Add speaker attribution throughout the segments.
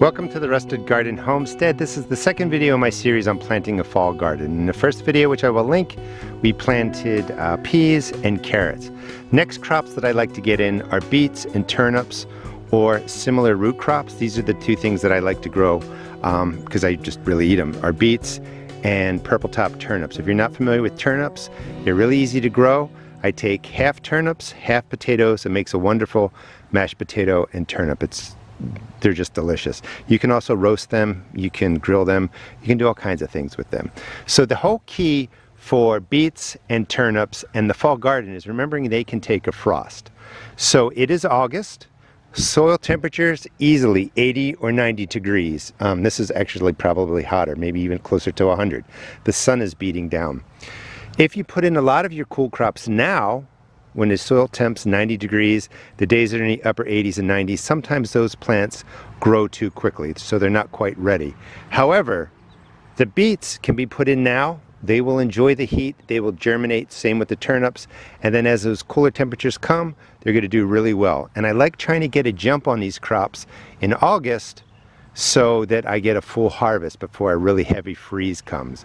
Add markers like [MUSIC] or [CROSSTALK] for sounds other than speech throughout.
Speaker 1: Welcome to the Rusted Garden Homestead. This is the second video in my series on planting a fall garden. In the first video, which I will link, we planted uh, peas and carrots. Next crops that I like to get in are beets and turnips or similar root crops. These are the two things that I like to grow because um, I just really eat them, are beets and purple top turnips. If you're not familiar with turnips, they're really easy to grow. I take half turnips, half potatoes. It makes a wonderful mashed potato and turnip. It's they're just delicious. You can also roast them, you can grill them, you can do all kinds of things with them. So the whole key for beets and turnips and the fall garden is remembering they can take a frost. So it is August, soil temperatures easily 80 or 90 degrees. Um, this is actually probably hotter, maybe even closer to 100. The sun is beating down. If you put in a lot of your cool crops now, when the soil temps 90 degrees, the days are in the upper 80s and 90s, sometimes those plants grow too quickly, so they're not quite ready. However, the beets can be put in now. They will enjoy the heat, they will germinate, same with the turnips, and then as those cooler temperatures come, they're going to do really well. And I like trying to get a jump on these crops in August so that I get a full harvest before a really heavy freeze comes.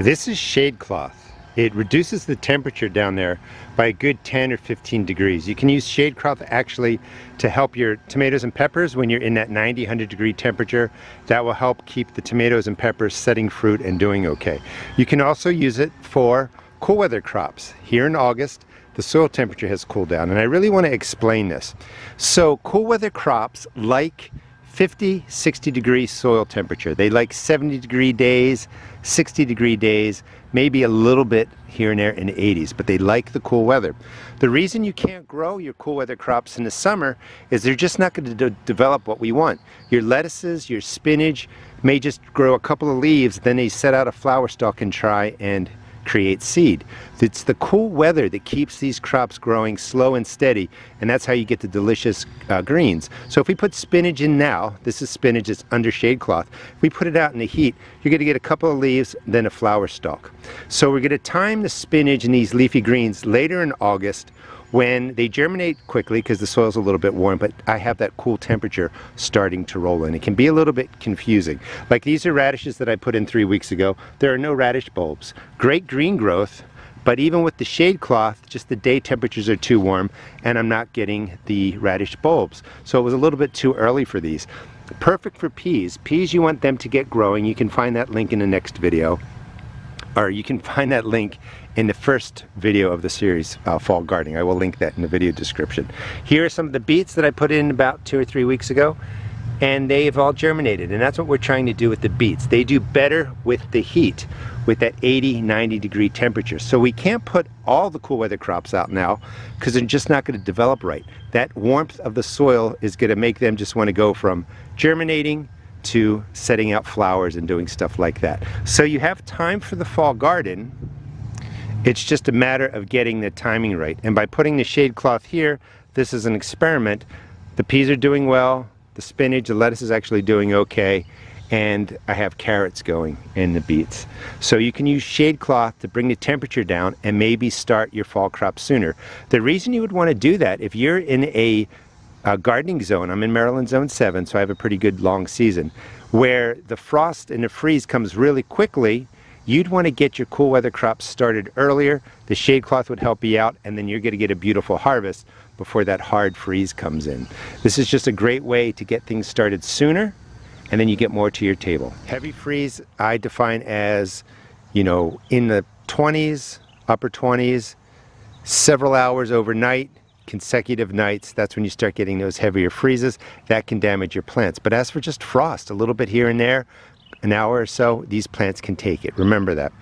Speaker 1: This is shade cloth. It reduces the temperature down there by a good 10 or 15 degrees. You can use shade cloth actually to help your tomatoes and peppers when you're in that 90, 100 degree temperature. That will help keep the tomatoes and peppers setting fruit and doing okay. You can also use it for cool weather crops. Here in August, the soil temperature has cooled down and I really want to explain this. So cool weather crops like 50, 60 degree soil temperature. They like 70 degree days, 60 degree days, maybe a little bit here and there in the 80s, but they like the cool weather. The reason you can't grow your cool weather crops in the summer is they're just not going to de develop what we want. Your lettuces, your spinach may just grow a couple of leaves, then they set out a flower stalk and try and create seed. It's the cool weather that keeps these crops growing slow and steady, and that's how you get the delicious uh, greens. So if we put spinach in now, this is spinach that's under shade cloth, if we put it out in the heat, you're going to get a couple of leaves, then a flower stalk. So we're going to time the spinach and these leafy greens later in August when they germinate quickly because the soil's a little bit warm but I have that cool temperature starting to roll in. It can be a little bit confusing. Like these are radishes that I put in three weeks ago. There are no radish bulbs. Great green growth but even with the shade cloth, just the day temperatures are too warm and I'm not getting the radish bulbs. So it was a little bit too early for these. Perfect for peas. Peas you want them to get growing. You can find that link in the next video or you can [LAUGHS] find that link in the first video of the series, uh, Fall Gardening. I will link that in the video description. Here are some of the beets that I put in about two or three weeks ago, and they've all germinated, and that's what we're trying to do with the beets. They do better with the heat, with that 80, 90 degree temperature. So we can't put all the cool weather crops out now, because they're just not going to develop right. That warmth of the soil is going to make them just want to go from germinating to setting out flowers and doing stuff like that. So you have time for the fall garden. It's just a matter of getting the timing right. And by putting the shade cloth here, this is an experiment. The peas are doing well, the spinach, the lettuce is actually doing okay, and I have carrots going in the beets. So you can use shade cloth to bring the temperature down and maybe start your fall crop sooner. The reason you would want to do that, if you're in a uh, gardening zone. I'm in Maryland Zone 7, so I have a pretty good long season. Where the frost and the freeze comes really quickly, you'd want to get your cool weather crops started earlier. The shade cloth would help you out, and then you're going to get a beautiful harvest before that hard freeze comes in. This is just a great way to get things started sooner, and then you get more to your table. Heavy freeze, I define as, you know, in the 20s, upper 20s, several hours overnight, consecutive nights, that's when you start getting those heavier freezes. That can damage your plants. But as for just frost, a little bit here and there, an hour or so, these plants can take it. Remember that.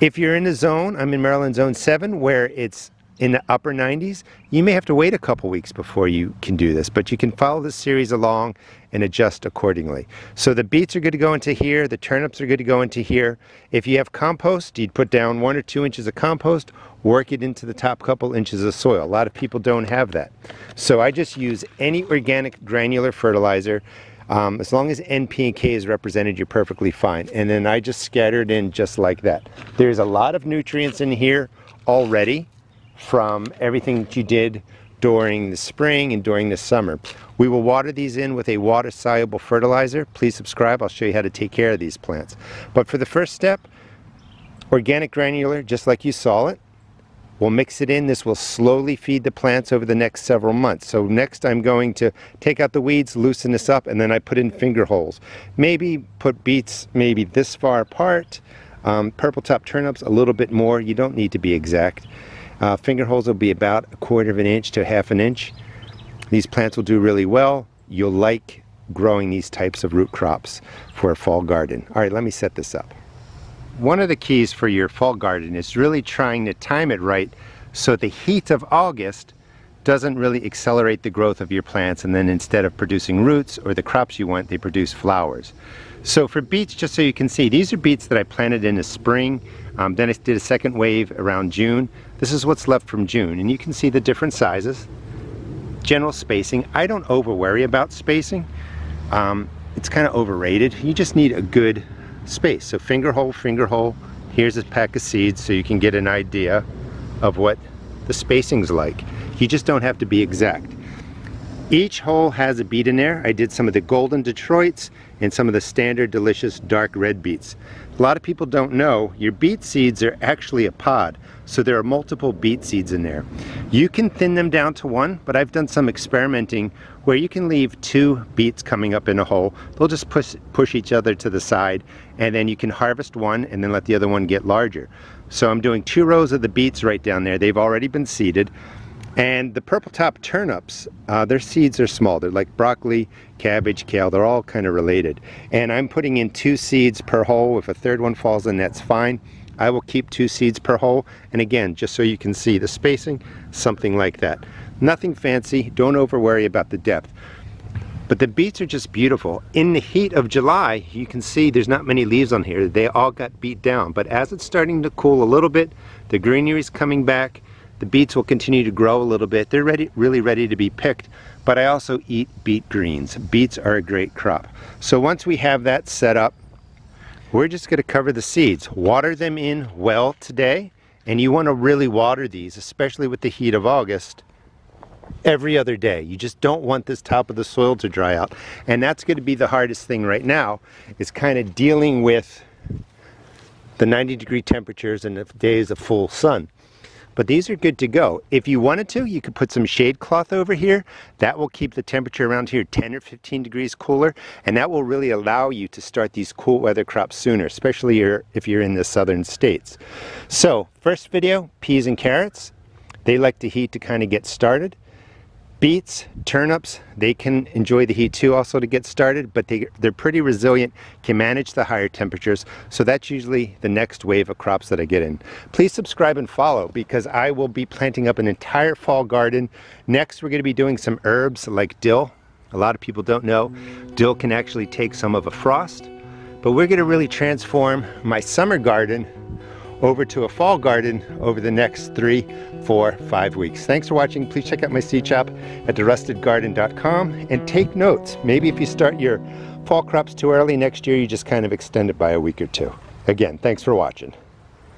Speaker 1: If you're in a zone, I'm in Maryland Zone 7, where it's in the upper 90s, you may have to wait a couple weeks before you can do this, but you can follow this series along and adjust accordingly. So the beets are good to go into here, the turnips are good to go into here. If you have compost, you'd put down one or two inches of compost, work it into the top couple inches of soil. A lot of people don't have that. So I just use any organic granular fertilizer. Um, as long as N, P, and K is represented, you're perfectly fine. And then I just scattered in just like that. There's a lot of nutrients in here already from everything that you did during the spring and during the summer. We will water these in with a water-soluble fertilizer. Please subscribe. I'll show you how to take care of these plants. But for the first step, organic granular, just like you saw it. We'll mix it in. This will slowly feed the plants over the next several months. So next I'm going to take out the weeds, loosen this up, and then I put in finger holes. Maybe put beets maybe this far apart. Um, purple top turnips a little bit more. You don't need to be exact. Uh, finger holes will be about a quarter of an inch to half an inch. These plants will do really well. You'll like growing these types of root crops for a fall garden. All right, let me set this up. One of the keys for your fall garden is really trying to time it right so the heat of August doesn't really accelerate the growth of your plants and then instead of producing roots or the crops you want, they produce flowers. So for beets, just so you can see, these are beets that I planted in the spring. Um, then I did a second wave around June. This is what's left from June and you can see the different sizes. General spacing. I don't over worry about spacing. Um, it's kind of overrated. You just need a good space. So finger hole, finger hole. Here's a pack of seeds so you can get an idea of what the spacing's like. You just don't have to be exact. Each hole has a beet in there. I did some of the golden Detroits and some of the standard delicious dark red beets. A lot of people don't know your beet seeds are actually a pod, so there are multiple beet seeds in there. You can thin them down to one, but I've done some experimenting where you can leave two beets coming up in a hole. They'll just push, push each other to the side, and then you can harvest one and then let the other one get larger. So I'm doing two rows of the beets right down there. They've already been seeded. And the purple top turnips, uh, their seeds are small. They're like broccoli, cabbage, kale. They're all kind of related. And I'm putting in two seeds per hole. If a third one falls in, that's fine. I will keep two seeds per hole. And again, just so you can see the spacing, something like that. Nothing fancy. Don't over worry about the depth. But the beets are just beautiful. In the heat of July, you can see there's not many leaves on here. They all got beat down. But as it's starting to cool a little bit, the greenery is coming back, the beets will continue to grow a little bit. They're ready, really ready to be picked, but I also eat beet greens. Beets are a great crop. So once we have that set up, we're just gonna cover the seeds. Water them in well today, and you wanna really water these, especially with the heat of August, every other day. You just don't want this top of the soil to dry out. And that's gonna be the hardest thing right now, is kind of dealing with the 90 degree temperatures and the days of full sun but these are good to go. If you wanted to, you could put some shade cloth over here. That will keep the temperature around here 10 or 15 degrees cooler, and that will really allow you to start these cool weather crops sooner, especially if you're in the southern states. So, first video, peas and carrots. They like the heat to kind of get started. Beets, turnips, they can enjoy the heat too also to get started, but they, they're pretty resilient, can manage the higher temperatures. So that's usually the next wave of crops that I get in. Please subscribe and follow because I will be planting up an entire fall garden. Next, we're gonna be doing some herbs like dill. A lot of people don't know, dill can actually take some of a frost, but we're gonna really transform my summer garden over to a fall garden over the next three, four, five weeks. Thanks for watching. Please check out my seed shop at therustedgarden.com and take notes. Maybe if you start your fall crops too early next year, you just kind of extend it by a week or two. Again, thanks for watching.